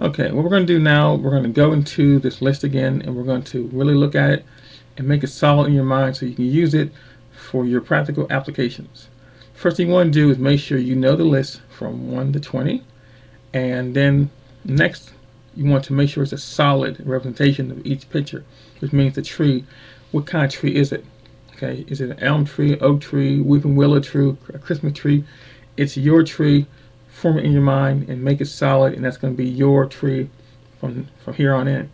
Okay, what we're going to do now, we're going to go into this list again and we're going to really look at it and make it solid in your mind so you can use it for your practical applications. First thing you want to do is make sure you know the list from 1 to 20 and then next you want to make sure it's a solid representation of each picture which means the tree, what kind of tree is it? Okay, is it an elm tree, oak tree, weeping willow tree, a Christmas tree? It's your tree form it in your mind and make it solid and that's going to be your tree from from here on in.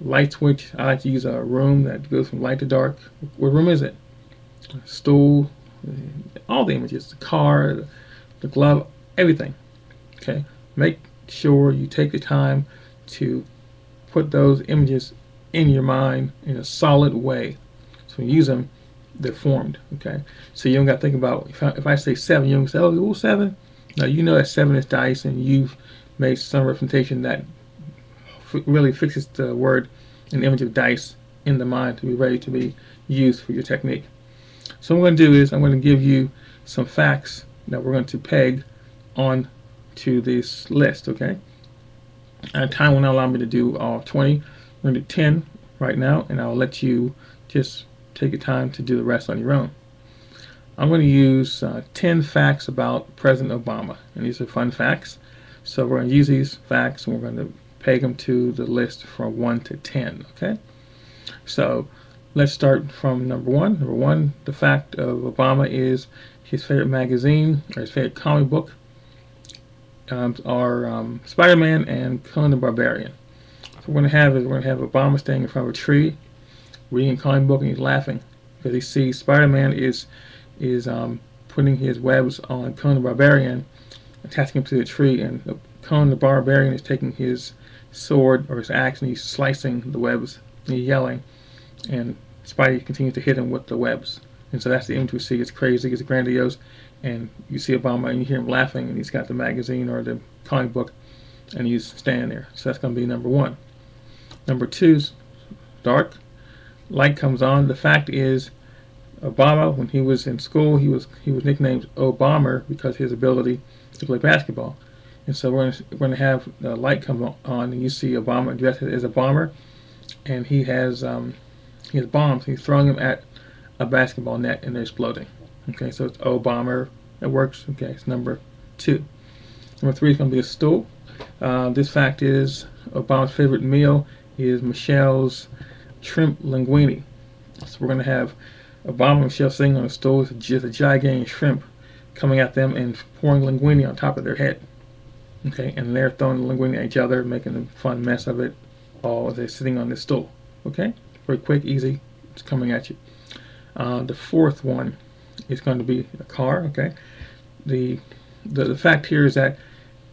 Light switch I like to use a room that goes from light to dark. What room is it? Stool all the images the car the glove everything okay? Make sure you take the time to put those images in your mind in a solid way. So when you use them they're formed okay? So you don't got to think about if I, if I say seven you don't say oh seven now you know that seven is dice and you've made some representation that really fixes the word and image of dice in the mind to be ready to be used for your technique. So what I'm going to do is I'm going to give you some facts that we're going to peg on to this list, okay? And time will not allow me to do all 20. We're going to do 10 right now, and I'll let you just take your time to do the rest on your own. I'm going to use uh, 10 facts about President Obama. And these are fun facts. So we're going to use these facts and we're going to peg them to the list from 1 to 10. Okay? So let's start from number 1. Number 1, the fact of Obama is his favorite magazine or his favorite comic book um, are um, Spider-Man and Conan the Barbarian. So we're going to have is we're going to have Obama standing in front of a tree reading a comic book and he's laughing because he sees Spider-Man is is um, putting his webs on Conan the Barbarian, attaching him to the tree, and Conan the Barbarian is taking his sword or his axe and he's slicing the webs and he's yelling, and Spidey continues to hit him with the webs. And so that's the image we see. It's crazy, it's grandiose, and you see Obama and you hear him laughing, and he's got the magazine or the comic book, and he's standing there. So that's going to be number one. Number two is dark. Light comes on. The fact is Obama, when he was in school, he was he was nicknamed O'Bomber because his ability to play basketball. And so we're going to have the light come on, and you see Obama dressed as a bomber, and he has um, he has bombs. He's throwing them at a basketball net, and they're exploding. Okay, so it's O'Bomber. It works. Okay, it's number two. Number three is going to be a stool. Uh, this fact is Obama's favorite meal is Michelle's shrimp linguine. So we're going to have Obama and Michelle sitting on a stool with just a gigantic shrimp coming at them and pouring linguine on top of their head. Okay, and they're throwing the linguine at each other, making a fun mess of it, all as they're sitting on this stool. Okay, very quick, easy. It's coming at you. Uh, the fourth one is going to be a car. Okay, the the, the fact here is that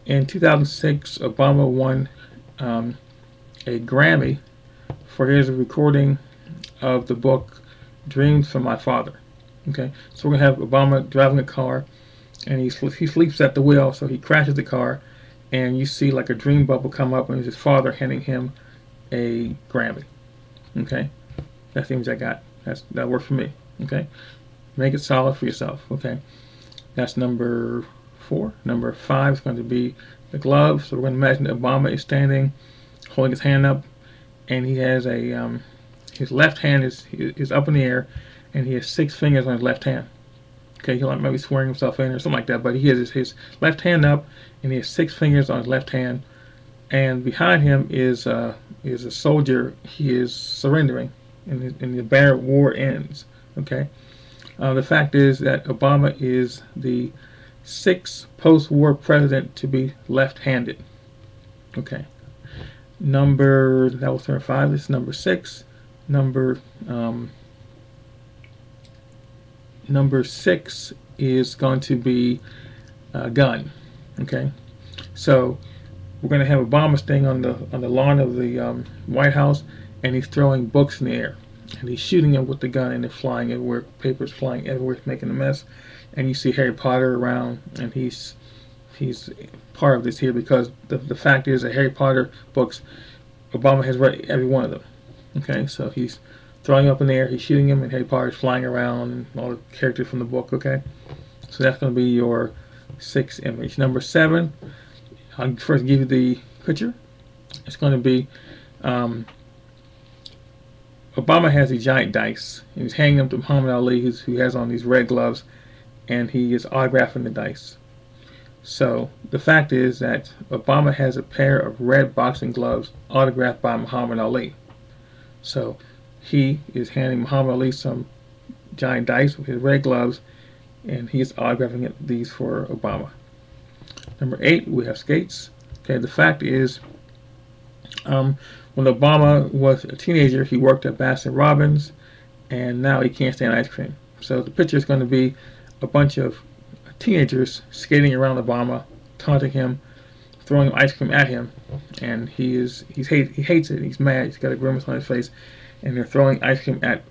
in 2006, Obama won um, a Grammy for his recording of the book dreams from my father. Okay, so we're gonna have Obama driving a car, and he he sleeps at the wheel, so he crashes the car, and you see like a dream bubble come up, and it's his father handing him a Grammy. Okay, that's the image I got. That's that worked for me. Okay, make it solid for yourself. Okay, that's number four. Number five is going to be the glove. So we're going to imagine that Obama is standing, holding his hand up, and he has a um, his left hand is is up in the air, and he has six fingers on his left hand. Okay, he might be swearing himself in or something like that, but he has his, his left hand up, and he has six fingers on his left hand, and behind him is uh, is a soldier. He is surrendering, and the, and the banner war ends. Okay, uh, the fact is that Obama is the sixth post-war president to be left-handed. Okay, number that was number five. This is number six number um, number six is going to be a gun. Okay, so we're going to have Obama staying on the on the lawn of the um, White House, and he's throwing books in the air, and he's shooting them with the gun, and they're flying everywhere. Papers flying everywhere, making a mess. And you see Harry Potter around, and he's he's part of this here because the the fact is that Harry Potter books, Obama has read every one of them. Okay, so he's throwing up in the air, he's shooting him, and Harry Potter's flying around, and all the characters from the book. Okay, so that's going to be your sixth image. Number seven, I'll first give you the picture. It's going to be um, Obama has a giant dice, and he's hanging them to Muhammad Ali, who has on these red gloves, and he is autographing the dice. So the fact is that Obama has a pair of red boxing gloves autographed by Muhammad Ali. So he is handing Muhammad Ali some giant dice with his red gloves, and he is autographing these for Obama. Number eight, we have skates. Okay, the fact is, um, when Obama was a teenager, he worked at Baskin Robbins, and now he can't stand ice cream. So the picture is going to be a bunch of teenagers skating around Obama, taunting him, throwing ice cream at him, and he is he's hate he hates it. He's mad. He's got a grimace on his face, and they're throwing ice cream at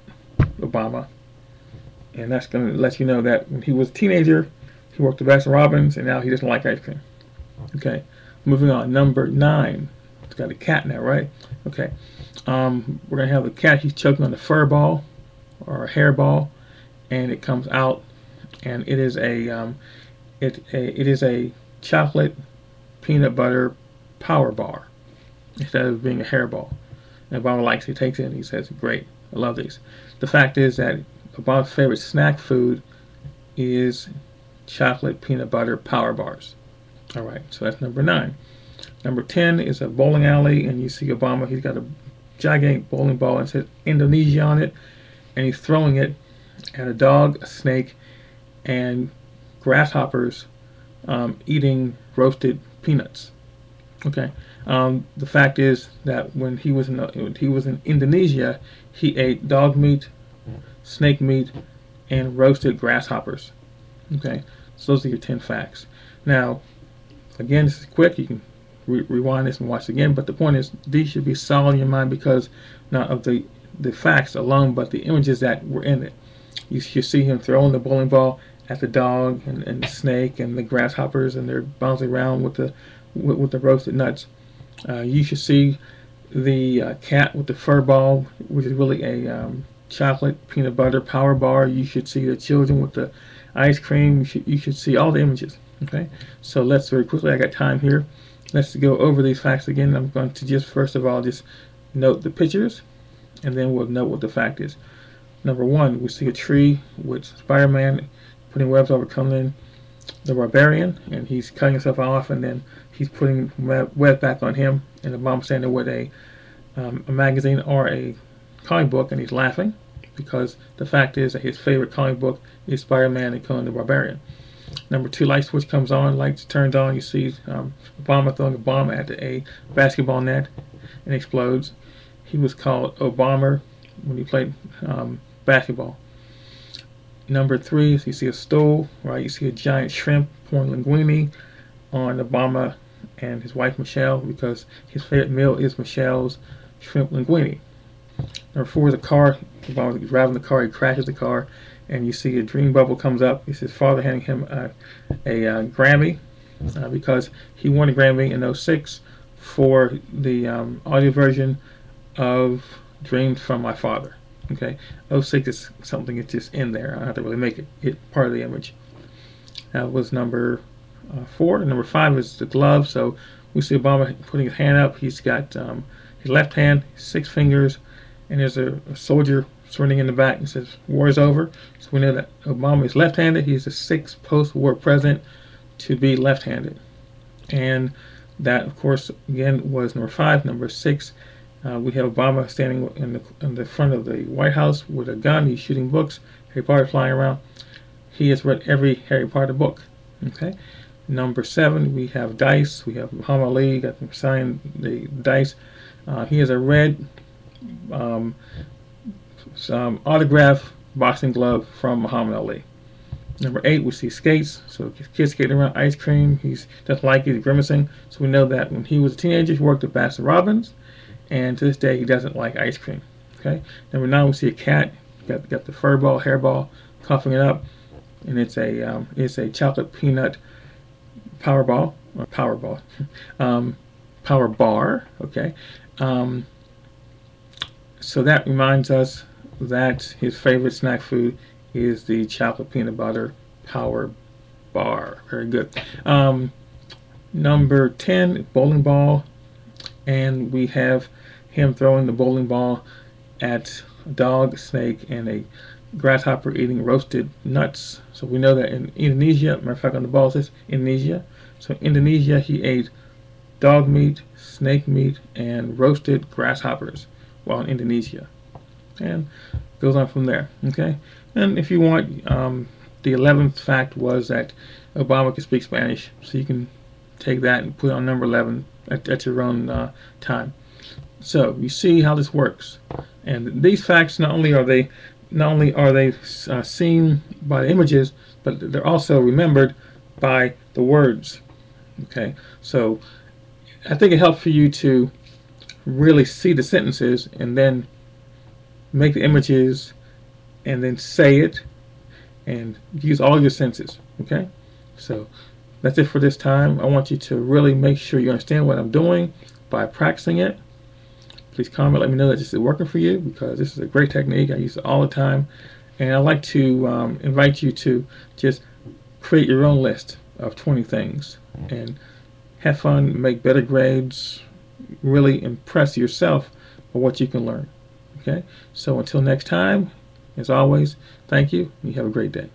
Obama, and that's going to let you know that when he was a teenager, he worked at Baskin Robbins, and now he doesn't like ice cream. Okay, moving on. Number nine. It's got a cat now, right? Okay. Um, we're gonna have the cat. He's choking on the fur ball or a hair ball, and it comes out, and it is a um, it a, it is a chocolate peanut butter power bar instead of being a hairball. And Obama likes it. He takes it and he says, "Great, I love these." The fact is that Obama's favorite snack food is chocolate peanut butter power bars. All right, so that's number nine. Number 10 is a bowling alley, and you see Obama, he's got a gigantic bowling ball and says Indonesia on it, and he's throwing it at a dog, a snake, and grasshoppers um, eating roasted peanuts. Okay. Um, the fact is that when he was in when he was in Indonesia, he ate dog meat, snake meat, and roasted grasshoppers. Okay. So those are your 10 facts. Now, again, this is quick. You can re rewind this and watch again. But the point is, these should be solid in your mind because not of the the facts alone, but the images that were in it. You should see him throwing the bowling ball at the dog and, and the snake and the grasshoppers, and they're bouncing around with the with, with the roasted nuts. Uh, you should see the uh, cat with the fur ball, which is really a um, chocolate peanut butter power bar. You should see the children with the ice cream. You should, you should see all the images. Okay, so let's very quickly. I got time here. Let's go over these facts again. I'm going to just first of all just note the pictures, and then we'll note what the fact is. Number one, we see a tree with Spider-Man putting webs over Conan the Barbarian, and he's cutting himself off, and then he's putting web back on him, and the mom standing with a, um, a magazine or a comic book, and he's laughing because the fact is that his favorite comic book is Spider-Man and Conan the Barbarian. Number two, light switch comes on, lights turned on. You see um, Obama throwing a bomb at a basketball net and explodes. He was called O'Bomber when he played um, basketball. Number three, you see a stool, right? You see a giant shrimp pouring linguine on Obama and his wife Michelle because his favorite meal is Michelle's shrimp linguine. Number four is a car. Obama driving the car, he crashes the car and you see a dream bubble comes up. It's his father handing him a, a, a uh, Grammy uh, because he won a Grammy in 06 for the um, audio version of Dreams from My Father. Okay, 06 is something that's just in there. I have to really make it, it part of the image. That was number uh, four. Number five is the glove. So we see Obama putting his hand up. He's got um, his left hand, six fingers, and there's a, a soldier running in the back and says, War is over. So we know that Obama is left handed. He's the sixth post war president to be left handed. And that, of course, again, was number five. Number six, uh, we have Obama standing in the, in the front of the White House with a gun. He's shooting books, Harry Potter flying around. He has read every Harry Potter book. Okay. Number seven, we have dice. We have Muhammad Ali, got them the dice. Uh, he has a red um, some autograph boxing glove from Muhammad Ali. Number eight, we see skates. So kids skating around ice cream. He's just like he's grimacing. So we know that when he was a teenager, he worked at Baskin Robbins, and to this day, he doesn't like ice cream. Okay. Number nine, we see a cat. Got got the fur ball, hair ball, coughing it up, and it's a um, it's a chocolate peanut power ball or power ball, um, power bar. Okay. Um, so that reminds us that his favorite snack food is the chocolate peanut butter power bar. Very good. Um, number 10, bowling ball. And we have him throwing the bowling ball at a dog, snake, and a grasshopper eating roasted nuts. So we know that in Indonesia, matter of fact, on the ball says Indonesia. So Indonesia, he ate dog meat, snake meat, and roasted grasshoppers while in Indonesia. And goes on from there. Okay. And if you want, um, the 11th fact was that Obama could speak Spanish, so you can take that and put it on number 11 at, at your own uh, time. So you see how this works, and these facts not only are they not only are they uh, seen by the images, but they're also remembered by the words. Okay, so I think it helps for you to really see the sentences and then make the images and then say it and use all your senses. Okay, so that's it for this time. I want you to really make sure you understand what I'm doing by practicing it. Please comment, let me know that this is working for you because this is a great technique. I use it all the time. And I'd like to um, invite you to just create your own list of 20 things and have fun, make better grades, really impress yourself for what you can learn. Okay? So until next time, as always, thank you. You have a great day.